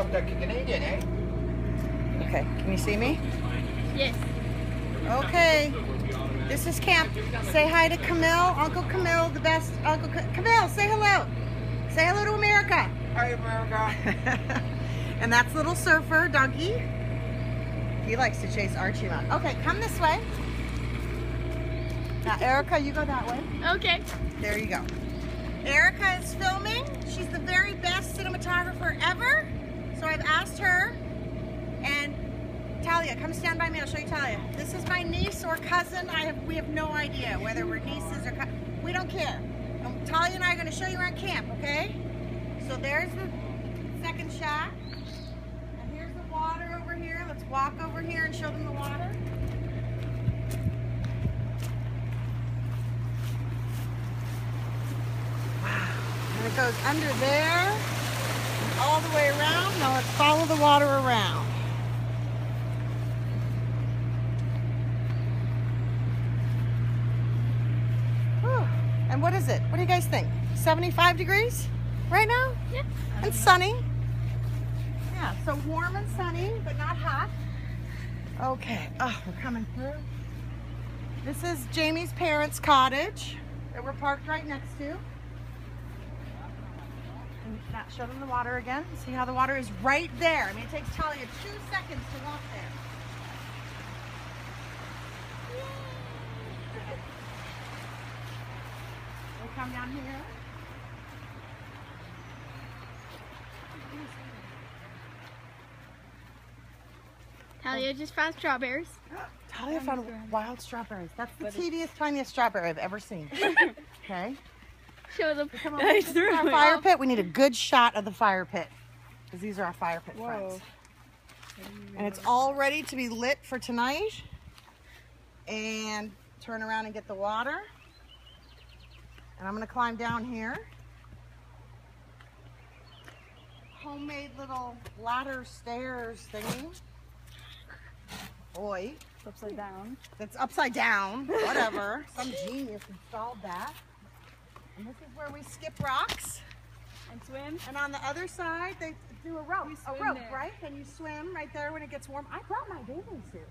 South Canadian, eh? Okay, can you see me? Yes. Okay. This is camp. Say hi to Camille, Uncle Camille, the best Uncle Camille. Say hello. Say hello to America. Hi, America. and that's little surfer, Donkey. He likes to chase Archie around. Okay, come this way. Now, Erica, you go that way. Okay. There you go. Erica is filming. She's the very best cinematographer ever. So I've asked her. And Talia, come stand by me. I'll show you Talia. This is my niece or cousin. I have we have no idea whether we're nieces or cou- we don't care. Um, Talia and I are going to show you around camp. Okay? So there's the second shot. And here's the water over here. Let's walk over here and show them the water. Wow. And it goes under there, all the way around. Now let's follow the water around. Whew. And what is it? What do you guys think? 75 degrees right now? Yeah. And sunny. Yeah, so warm and sunny, but not hot. Okay. Oh, we're coming through. This is Jamie's parents' cottage that we're parked right next to. And show them the water again. See how the water is right there. I mean, it takes Talia two seconds to walk there. We come down here. Talia just found strawberries. Talia found wild strawberries. That's the teeniest, tiniest strawberry I've ever seen. okay. Show them. Come over. This is our fire pit. We need a good shot of the fire pit because these are our fire pit friends. And it's all ready to be lit for tonight. And turn around and get the water. And I'm going to climb down here. Homemade little ladder stairs thingy. Boy, upside down. that's upside down. Whatever. Some genius installed that. And this is where we skip rocks. And swim. And on the other side, they do a rope. A rope, there. right? And you swim right there when it gets warm. I brought my bathing suit.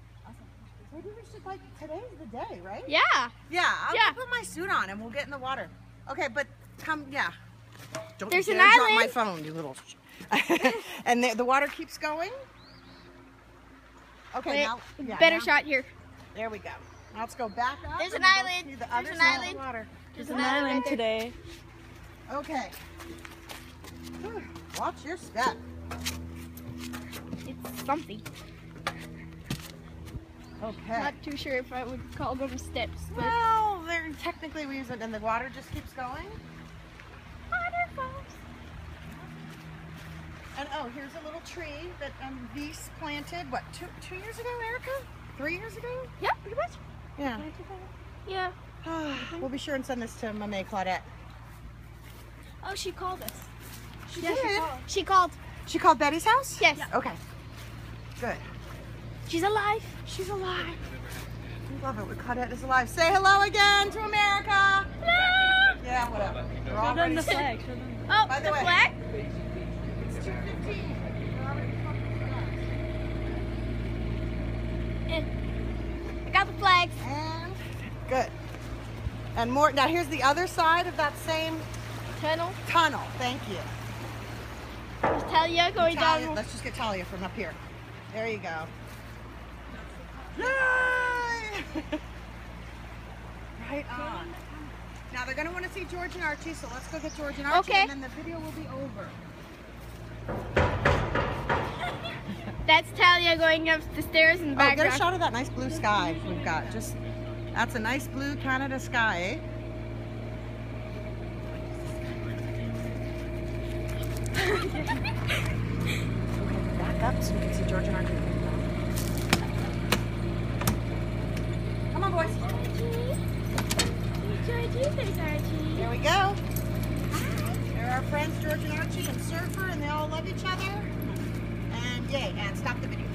Maybe we should like today's the day, right? Yeah. Yeah. I'll Yeah. put my suit on and we'll get in the water. Okay, but come, yeah. Don't There's you an dare drop my island. phone, you little. and the, the water keeps going. Okay, Wait, now yeah, better now- shot here. There we go. Now let's go back up. There's an we'll island. The There's an island. the water. There's An island today. Okay. Watch your step. It's something. Okay. Not too sure if I would call them steps, but Well, they're technically we use it, and the water just keeps going. waterfalls. And oh, here's a little tree that um, Vise planted. What two two years ago, Erica? Three years ago? Yeah, pretty much. Yeah. Yeah. we'll be sure and send this to Mame Claudette. Oh, she called us. She Yeah, did. she called. She called. She called Betty's house. Yes. Okay. Good. She's alive. She's alive. We love it when Claudette is alive. Say hello again to America. Yeah, whatever. Show all them the flag. Show them. Oh, By the the way. flag. It's 2:15. We're already smoking cigars. Eh. I got the flags. And good. And more. Now here's the other side of that same Tunnel. tunnel. Thank you. Talia going Talia, down. let's just get Talia from up here. There you go. Yay! right on. Now they're gonna want to see George and Archie, so let's go get George and Archie, Okay. and then the video will be over. That's Talia going up the stairs in the Oh, get a shot of that nice blue sky we've got. Just that's a nice blue Canada sky. okay, eh? back up so we can see George and Archie. Come on, boys. There we go. They're our friends, George and Archie and Surfer, and they all love each other. And yay, and stop the video.